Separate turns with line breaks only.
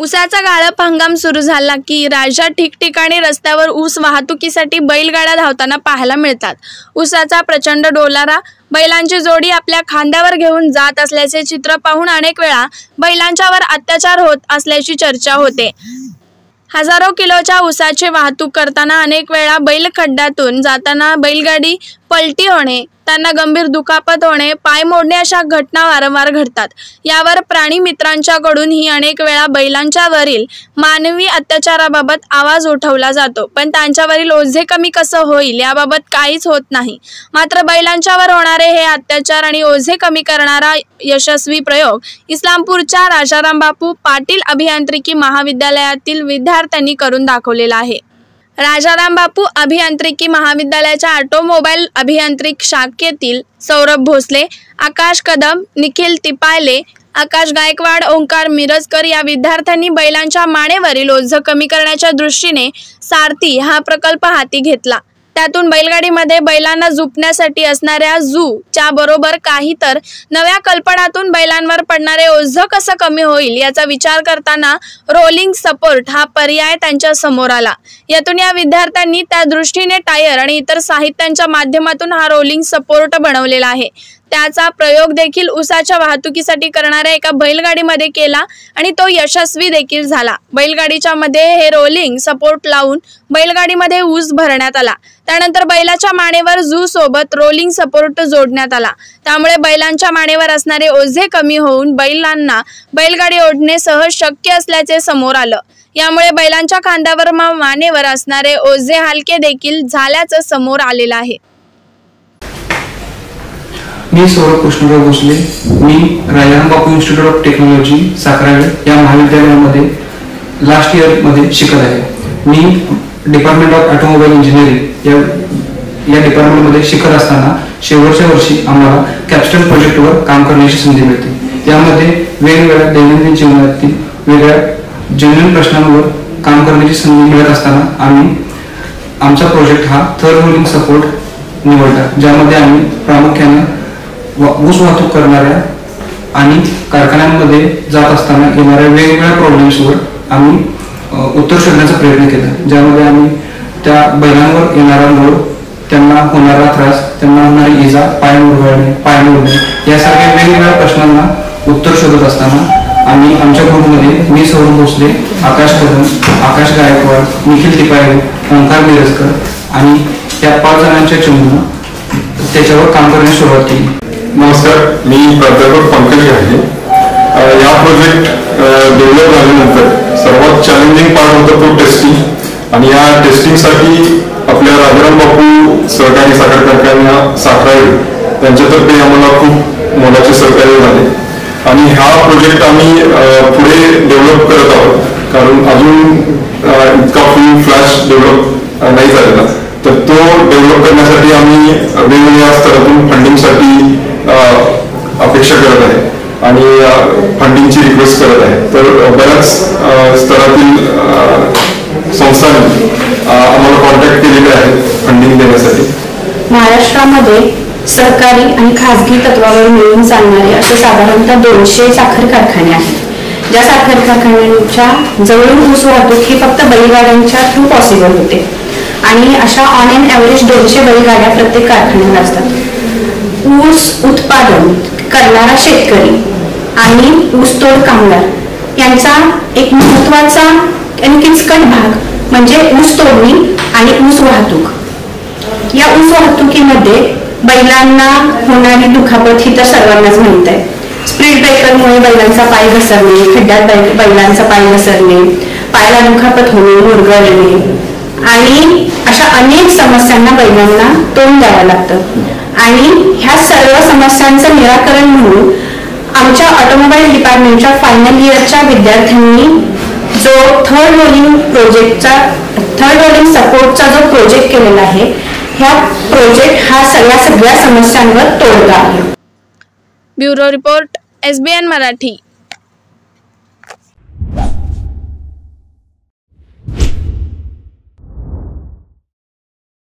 ऊसाचा गाळप हंगाम सुरू झाला की राज्यात ठिकठिकाणी रस्त्यावर ऊस वाहतुकीसाठी बैलगाड्या धावताना पाहायला मिळतात. ऊसाचा प्रचंड डोलारा बैलांची जोडी आपल्या खांद्यावर घेऊन जात असल्याचे चित्र पाहून अनेक वेळा बैलांच्यावर अत्याचार होत असल्याची चर्चा होते. हजारो किलोच्या ऊसाची वाहतूक करताना अनेक वेळा बैल खड्ड्यातून जाताना बैलगाडी पलटी होणे त्यांना गंभीर दुखापत होणे पाय मोडणे अशा घटना वारंवार घडतात. यावर प्राणी मित्रांच्याकडूनही अनेक वेळा बैलांच्यावरील मानवी अत्याचाराबाबत आवाज उठवला जातो. पण त्यांच्यावरील ओझे कमी कसं होईल याबाबत काहीच होत नाही. मात्र बैलांच्यावर होणारे हे अत्याचार आणि ओझे कमी करणारा यशस्वी प्रयोग इस्लामपूरच्या राजाराम बापू पाटील अभियांत्रिकी महाविद्यालयातील विद्यार्थ्यांनी करून दाखवलेला आहे. राजाराम बापू अभियांत्रिकी महाविद्यालयाच्या ऑटोमोबाईल अभियांत्रिक शाखेतील सौरभ भोसले आकाश कदम निखिल तिपायले आकाश गायकवाड ओंकार मिरजकर या विद्यार्थ्यांनी बैलांच्या मानेवरील ओझं कमी करण्याच्या दृष्टीने सारथी हा प्रकल्प हाती घेतला. त्यातून बैलगाडीमध्ये बैलांना झुपण्यासाठी असणाऱ्या झू च्या बरोबर काही तर नव्या कल्पनातून बैलांवर पडणारे ओझं कसं कमी होईल याचा विचार करताना रोलिंग सपोर्ट हा पर्याय त्यांच्यासमोर आला. यातून या विद्यार्थ्यांनी त्या दृष्टीने टायर आणि इतर साहित्यांच्या माध्यमातून हा रोलिंग सपोर्ट बनवलेला आहे. त्याचा प्रयोग देखील ऊसाच्या वाहतुकीसाठी करणाऱ्या एका बैलगाडीमध्ये केला आणि तो यशस्वी देखील झाला. बैलगाडीच्या मध्ये हे रोलिंग सपोर्ट लावून बैलगाडीमध्ये ऊस भरण्यात आला. त्यानंतर बैलाच्या मानेवर जू सोबत रोलिंग सपोर्ट जोडण्यात आला. त्यामुळे बैलांच्या मानेवर असणारे ओझे कमी होऊन बैलांना बैलगाडी ओढणे सहज शक्य असल्याचे समोर आलं. यामुळे बैलांच्या खांद्यावर मानेवर असणारे ओझे हलके देखील झाल्याचं समोर आलेलं आहे.
मी सौरभ कृष्णराव भोसले. मी Rajaram Bapu Institute of Technology Sakharale या महाविद्यालयामध्ये लास्ट इयरमध्ये शिकत आहे. मी डिपार्टमेंट ऑफ ऑटोमोबाईल इंजिनिअरिंग या या डिपार्टमेंटमध्ये शिकत असताना शेवटच्या वर्षी आम्हाला कॅप्स्टन प्रोजेक्टवर काम करण्याची संधी मिळते. यामध्ये वेगवेगळ्या दैनंदिन जीवनातील वेगळ्या जेन्युन प्रश्नांवर काम करण्याची संधी मिळत असताना आम्ही आमचा प्रोजेक्ट हा थर्ड होल्डिंग सपोर्ट निवडला ज्यामध्ये आम्ही प्रामुख्याने ऊस वाहतूक करणाऱ्या आणि कारखान्यांमध्ये जात असताना येणाऱ्या वेगवेगळ्या प्रॉब्लेम्सवर आम्ही उत्तर शोधण्याचा प्रयत्न केला. ज्यामध्ये आम्ही त्या बैलांवर येणारा लोड त्यांना होणारा त्रास त्यांना होणारी इजा पाय मुरगळणे पाय मुरणे यासारख्या वेगवेगळ्या प्रश्नांना उत्तर शोधत असताना आम्ही आमच्या ग्रुपमध्ये मी सौरभ भोसले आकाश कदम आकाश गायकवाड निखिल तिपाळे ओंकार मिरजकर आणि त्या पाच जणांच्या चमून त्याच्यावर काम करण्यास सुरुवात केली.
नमस्कार मी प्राध्यापक पंकज आहे या प्रोजेक्ट डेव्हलप झाल्यानंतर सर्वात चॅलेंजिंग पार्ट होता तो टेस्टिंग आणि या टेस्टिंगसाठी आपल्या राजाराम बापू सहकारी साखर कारखाना साखराळे त्यांच्यातर्फे आम्हाला खूप मोलाचे सहकार्य झाले. आणि हा प्रोजेक्ट आम्ही पुढे डेव्हलप करत आहोत. कारण अजून इतका फुल फ्लॅश डेव्हलप नाही झालेला. तर तो डेव्हलप करण्यासाठी आम्ही वेगवेगळ्या स्तरातून फंडिंगसाठी अपेक्षा करत आहे. आणि फंडिंगची रिक्वेस्ट करत आहे. तर बऱ्याच स्तरातील संस्थांनी आम्हाला कॉन्टॅक्ट केलेले आहेत फंडिंग देण्यासाठी.
महाराष्ट्रामध्ये सरकारी आणि खासगी तत्वावर मिळून चालणारे असे साधारणतः दोनशे साखर कारखाने आहेत. ज्या साखर कारखान्यांच्या जवळून ऊस वाहतूक ही फक्त बैलगाड्यांच्या थ्रू पॉसिबल होते. आणि अशा ऑन एन ॲव्हरेज दोनशे बैलगाड्या प्रत्येक कारखान्यात असतात. ऊस उत्पादन करणारा शेतकरी आणि ऊसतोड कामगार यांचा एक महत्त्वाचा आणि किचकट भाग म्हणजे ऊस तोडणी आणि ऊस वाहतूक. या ऊस वाहतुकीमध्ये बैलांना होणारी दुखापत ही तर सर्वांनाच माहीत आहे. स्पीड ब्रेकरमुळे बैलांचा पाय घसरणे खड्ड्यात बैलांचा पाय घसरणे पायाला दुखापत होणे मुरगळणे आणि अशा अनेक समस्यांना बैलांना तोंड द्यावं लागतं. आणि ह्या सर्व समस्यांचं निराकरण म्हणून आमच्या ऑटोमोबाईल डिपार्टमेंटच्या फायनल इयरच्या विद्यार्थ्यांनी जो थर्ड रोलिंग प्रोजेक्टचा थर्ड रोलिंग सपोर्टचा जो प्रोजेक्ट केलेला आहे ह्या प्रोजेक्ट हा सगळ्या सगळ्या समस्यांवर तोडगा आहे.
Bureau report SBN Marathi.